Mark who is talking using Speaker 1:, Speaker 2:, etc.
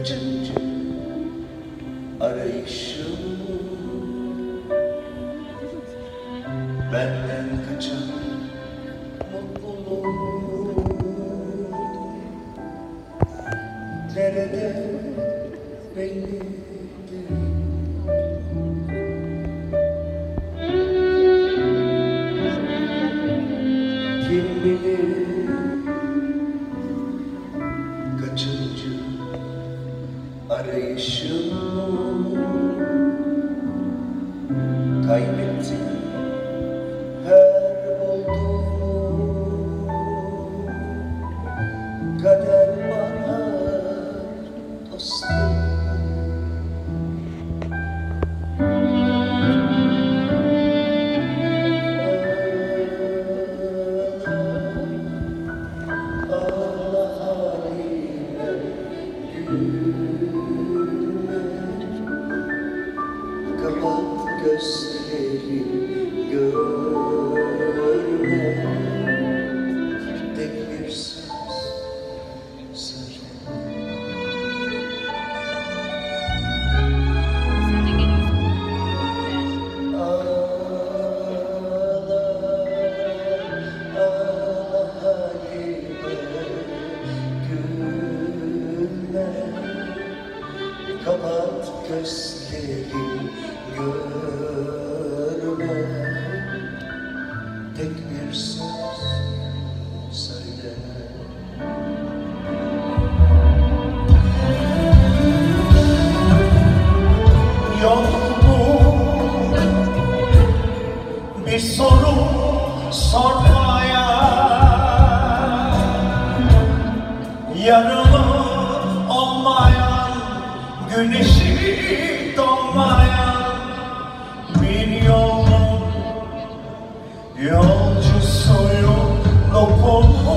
Speaker 1: Kaçıncı arayışım. Benden kaçan mutluluğum Nerede belli değil arayışım Kaybettim Kapat gözleri Kapat gözleri görme Tek bir söz söyle. Yok mu bir soru sormaya. Olmayan yolun yolcusuyum dokunma